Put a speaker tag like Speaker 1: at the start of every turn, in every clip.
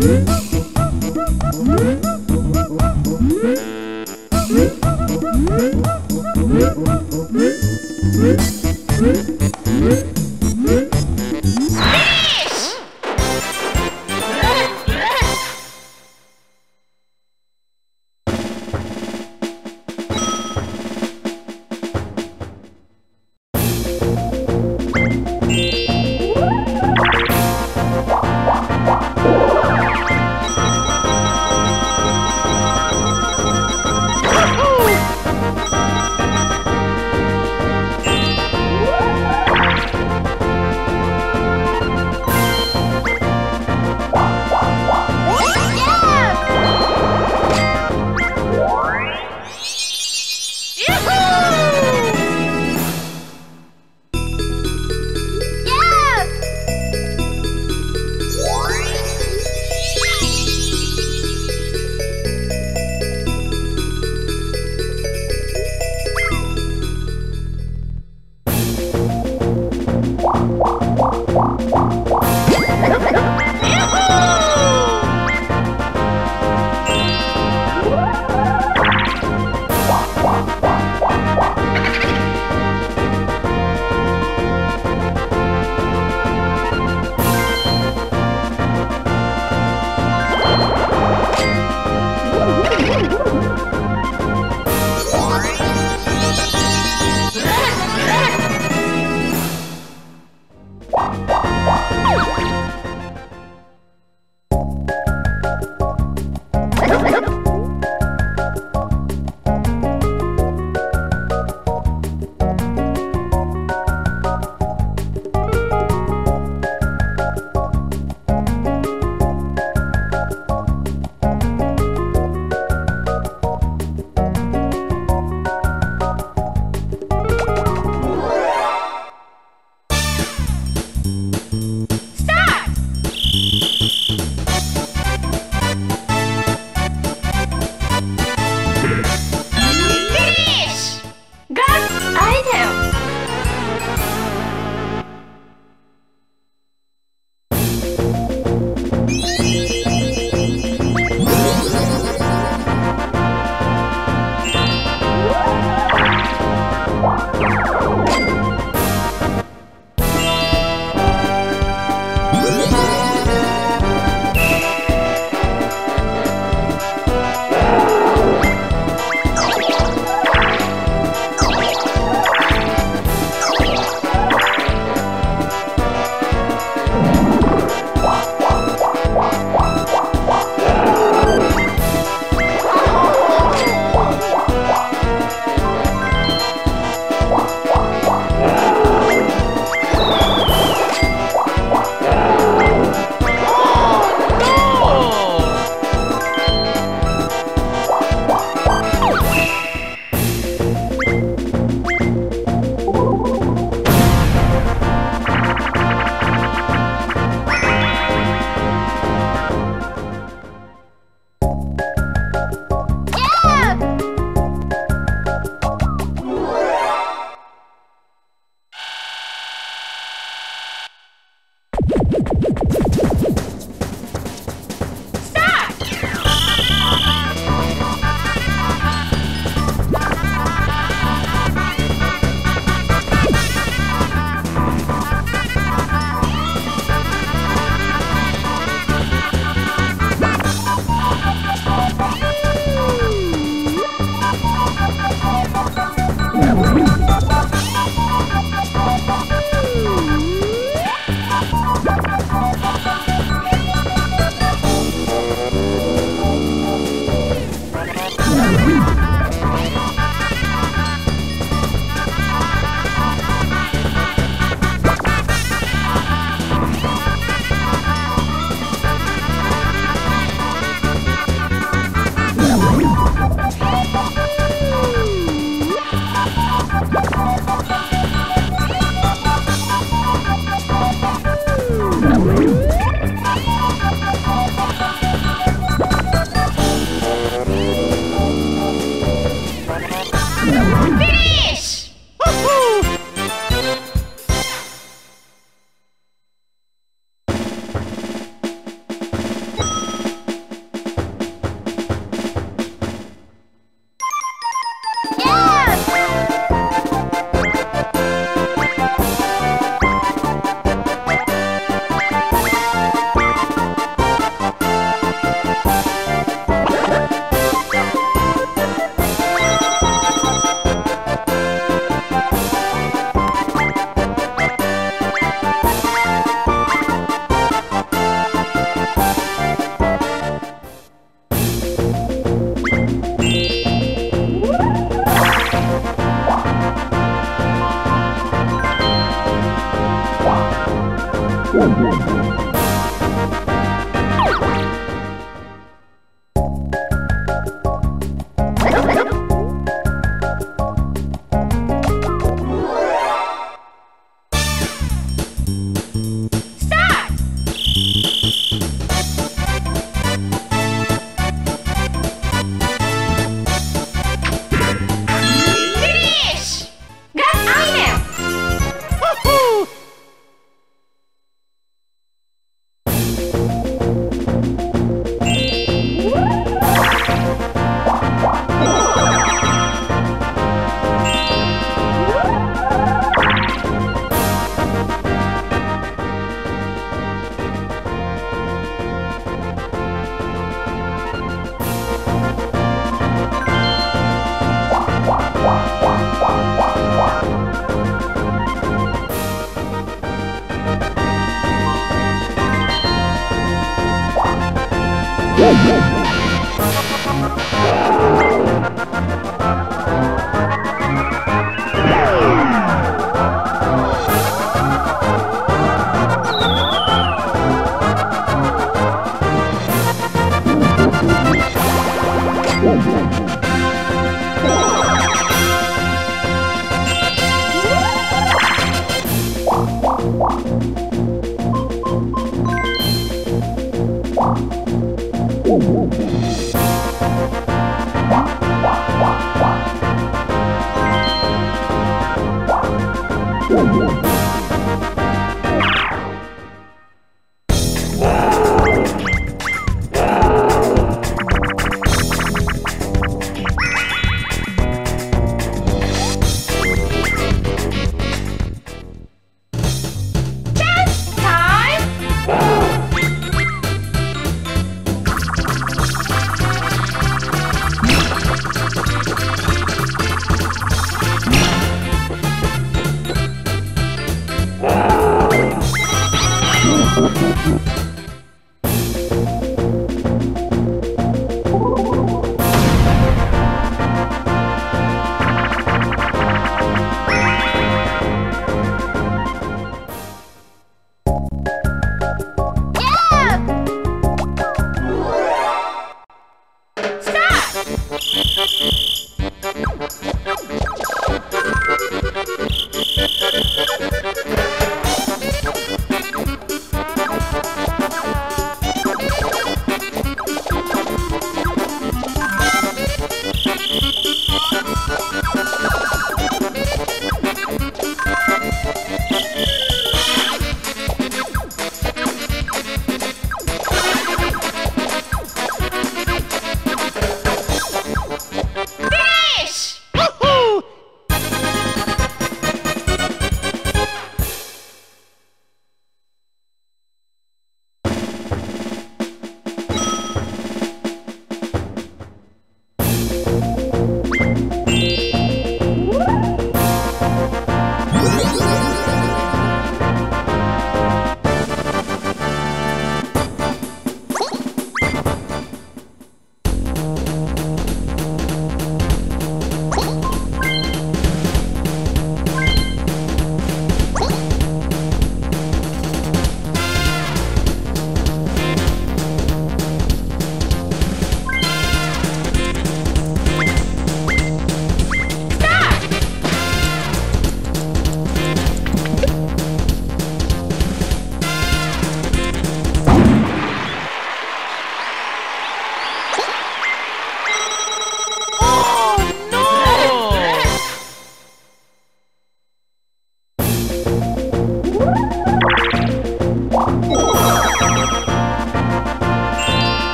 Speaker 1: 嗯。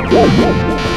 Speaker 1: Woo!